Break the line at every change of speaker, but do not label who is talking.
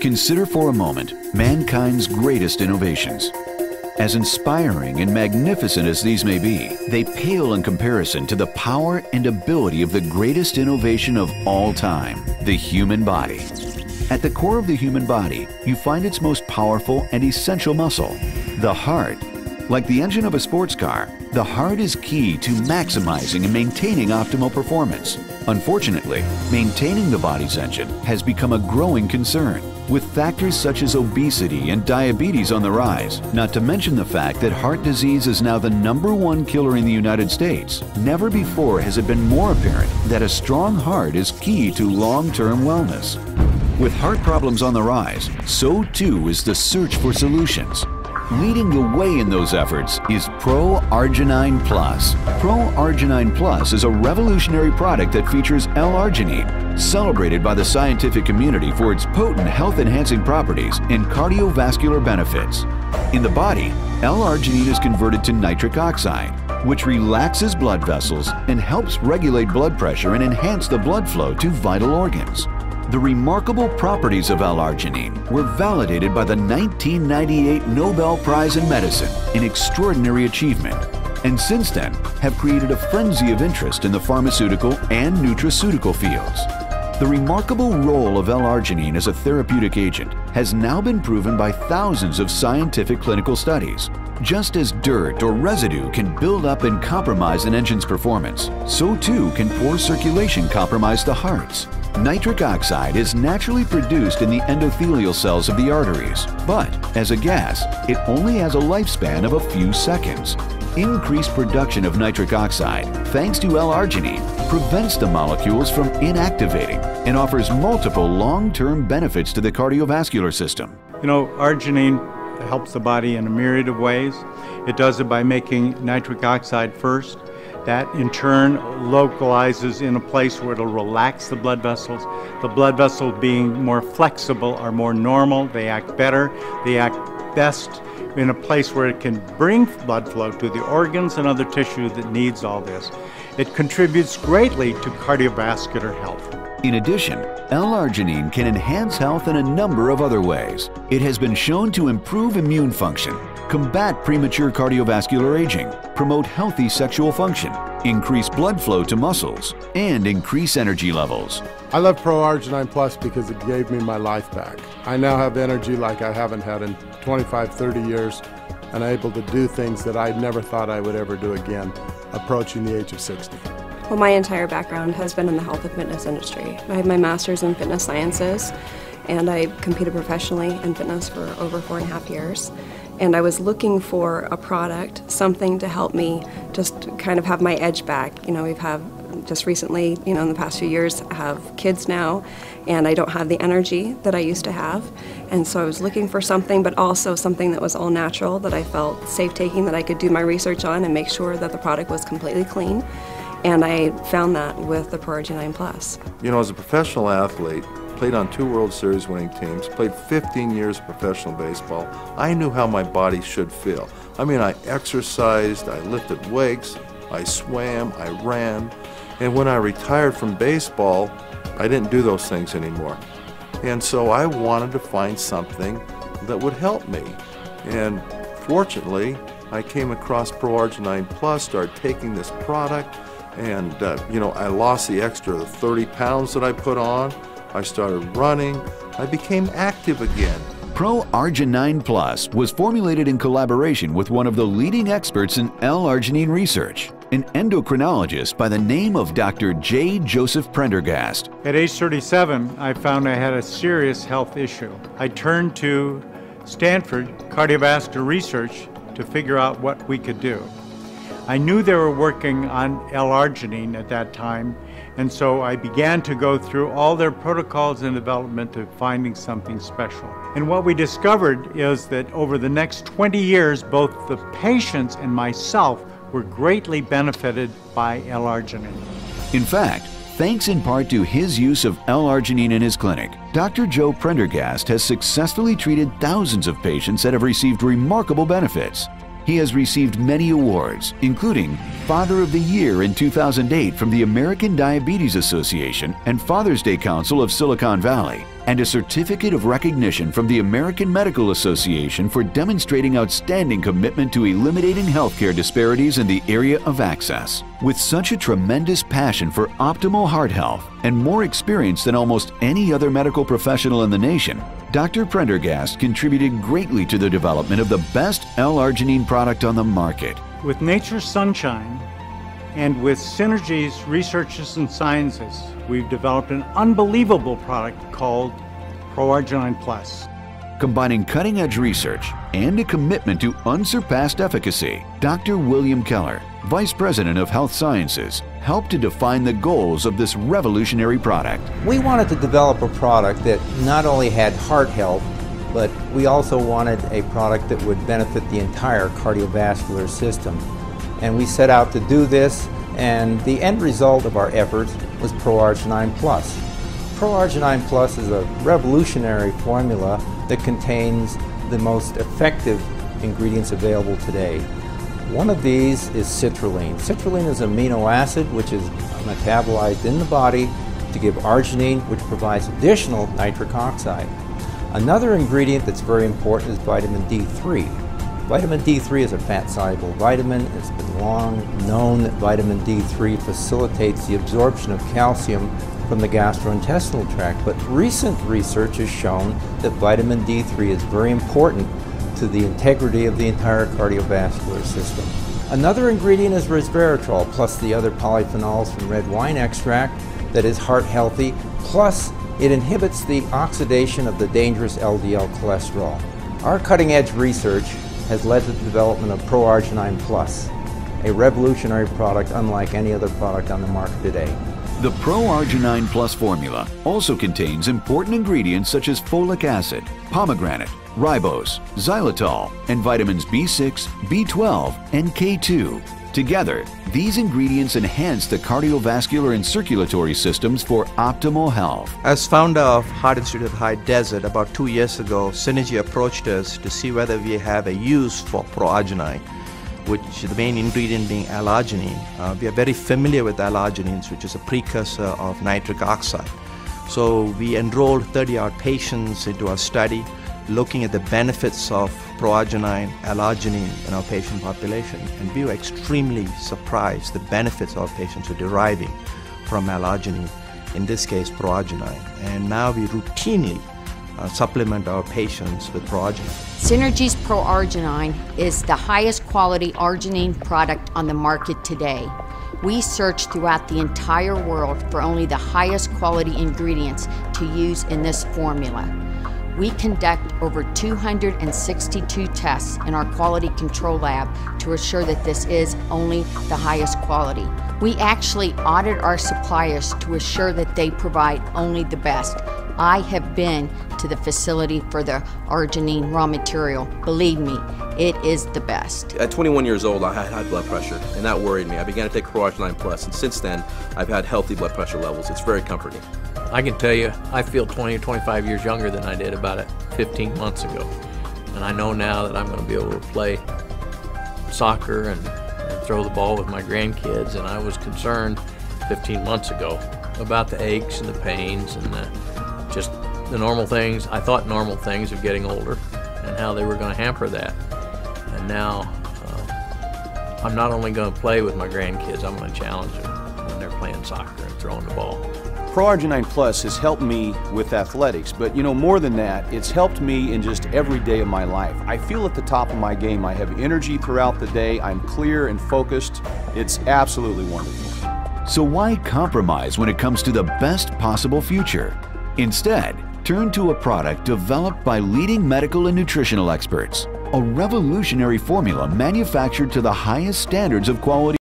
Consider for a moment mankind's greatest innovations. As inspiring and magnificent as these may be, they pale in comparison to the power and ability of the greatest innovation of all time, the human body. At the core of the human body, you find its most powerful and essential muscle, the heart. Like the engine of a sports car, the heart is key to maximizing and maintaining optimal performance. Unfortunately, maintaining the body's engine has become a growing concern, with factors such as obesity and diabetes on the rise, not to mention the fact that heart disease is now the number one killer in the United States. Never before has it been more apparent that a strong heart is key to long-term wellness. With heart problems on the rise, so too is the search for solutions. Leading the way in those efforts is Pro Arginine Plus. Pro Arginine Plus is a revolutionary product that features L-arginine, celebrated by the scientific community for its potent health-enhancing properties and cardiovascular benefits. In the body, L-arginine is converted to nitric oxide, which relaxes blood vessels and helps regulate blood pressure and enhance the blood flow to vital organs. The remarkable properties of L-arginine were validated by the 1998 Nobel Prize in Medicine, an extraordinary achievement, and since then have created a frenzy of interest in the pharmaceutical and nutraceutical fields. The remarkable role of L-arginine as a therapeutic agent has now been proven by thousands of scientific clinical studies. Just as dirt or residue can build up and compromise an engine's performance, so too can poor circulation compromise the heart's. Nitric oxide is naturally produced in the endothelial cells of the arteries, but as a gas, it only has a lifespan of a few seconds. Increased production of nitric oxide, thanks to L-arginine, prevents the molecules from inactivating and offers multiple long-term benefits to the cardiovascular system.
You know, arginine helps the body in a myriad of ways. It does it by making nitric oxide first. That in turn localizes in a place where it'll relax the blood vessels. The blood vessels being more flexible are more normal, they act better, they act best in a place where it can bring blood flow to the organs and other tissue that needs all this. It contributes greatly to cardiovascular health.
In addition, L-arginine can enhance health in a number of other ways. It has been shown to improve immune function, combat premature cardiovascular aging, promote healthy sexual function, increase blood flow to muscles, and increase energy levels.
I love ProArgi-9 Plus because it gave me my life back. I now have energy like I haven't had in 25, 30 years, and I'm able to do things that I never thought I would ever do again, approaching the age of 60.
Well, my entire background has been in the health and fitness industry. I have my master's in fitness sciences, and I competed professionally in fitness for over four and a half years. And I was looking for a product, something to help me just kind of have my edge back. You know, we've have just recently, you know, in the past few years, have kids now, and I don't have the energy that I used to have. And so I was looking for something, but also something that was all natural, that I felt safe taking, that I could do my research on and make sure that the product was completely clean. And I found that with the ProArgi-9 Plus.
You know, as a professional athlete, played on two World Series winning teams, played 15 years of professional baseball, I knew how my body should feel. I mean, I exercised, I lifted weights, I swam, I ran, and when I retired from baseball, I didn't do those things anymore. And so I wanted to find something that would help me. And fortunately, I came across ProArgi-9 Plus, started taking this product, and, uh, you know, I lost the extra 30 pounds that I put on. I started running. I became active again.
Pro Arginine Plus was formulated in collaboration with one of the leading experts in L-arginine research, an endocrinologist by the name of Dr. J. Joseph Prendergast.
At age 37, I found I had a serious health issue. I turned to Stanford Cardiovascular Research to figure out what we could do. I knew they were working on L-arginine at that time, and so I began to go through all their protocols and development of finding something special. And what we discovered is that over the next 20 years, both the patients and myself were greatly benefited by L-arginine.
In fact, thanks in part to his use of L-arginine in his clinic, Dr. Joe Prendergast has successfully treated thousands of patients that have received remarkable benefits. He has received many awards, including Father of the Year in 2008 from the American Diabetes Association and Father's Day Council of Silicon Valley, and a certificate of recognition from the American Medical Association for demonstrating outstanding commitment to eliminating healthcare disparities in the area of access. With such a tremendous passion for optimal heart health and more experience than almost any other medical professional in the nation, Dr. Prendergast contributed greatly to the development of the best L-arginine product on the market.
With Nature's Sunshine and with Synergy's Researches and Sciences, we've developed an unbelievable product called ProArgi-9 Plus.
Combining cutting edge research and a commitment to unsurpassed efficacy, Dr. William Keller, Vice President of Health Sciences, helped to define the goals of this revolutionary product.
We wanted to develop a product that not only had heart health, but we also wanted a product that would benefit the entire cardiovascular system. And we set out to do this, and the end result of our efforts was ProArgi-9 Plus. ProArgi-9 Plus is a revolutionary formula that contains the most effective ingredients available today. One of these is citrulline. Citrulline is an amino acid which is metabolized in the body to give arginine, which provides additional nitric oxide. Another ingredient that's very important is vitamin D3. Vitamin D3 is a fat-soluble vitamin. It's been long known that vitamin D3 facilitates the absorption of calcium from the gastrointestinal tract, but recent research has shown that vitamin D3 is very important to the integrity of the entire cardiovascular system. Another ingredient is resveratrol, plus the other polyphenols from red wine extract that is heart healthy, plus it inhibits the oxidation of the dangerous LDL cholesterol. Our cutting edge research has led to the development of ProArgi-9 Plus, a revolutionary product unlike any other product on the market today.
The ProArgi-9 Plus formula also contains important ingredients such as folic acid, pomegranate, ribose, xylitol, and vitamins B6, B12, and K2. Together, these ingredients enhance the cardiovascular and circulatory systems for optimal health.
As founder of Heart Institute of High Desert, about two years ago, Synergy approached us to see whether we have a use for ProArgi-9 which the main ingredient being L-arginine. Uh, we are very familiar with L-arginines, which is a precursor of nitric oxide. So we enrolled 30-odd patients into our study, looking at the benefits of ProArgi-9, L-arginine in our patient population, and we were extremely surprised the benefits our patients were deriving from L-arginine, in this case ProArgi-9. And now we routinely uh, supplement our patients with ProArgi-9.
Synergy's ProArgi-9 is the highest quality arginine product on the market today. We searched throughout the entire world for only the highest quality ingredients to use in this formula. We conduct over 262 tests in our quality control lab to assure that this is only the highest quality. We actually audit our suppliers to assure that they provide only the best. I have been to the facility for the arginine raw material. Believe me, it is the best.
At 21 years old, I had high blood pressure, and that worried me. I began to take ProArgi-9 Plus, and since then, I've had healthy blood pressure levels. It's very comforting.
I can tell you, I feel 20 or 25 years younger than I did about it 15 months ago. And I know now that I'm going to be able to play soccer and, and throw the ball with my grandkids. And I was concerned 15 months ago about the aches and the pains and the, just the normal things. I thought normal things of getting older and how they were going to hamper that. And now uh, I'm not only going to play with my grandkids, I'm going to challenge them when they're playing soccer and throwing the ball.
ProArgi-9 Plus has helped me with athletics, but you know, more than that, it's helped me in just every day of my life. I feel at the top of my game. I have energy throughout the day. I'm clear and focused. It's absolutely wonderful.
So why compromise when it comes to the best possible future? Instead, turn to a product developed by leading medical and nutritional experts, a revolutionary formula manufactured to the highest standards of quality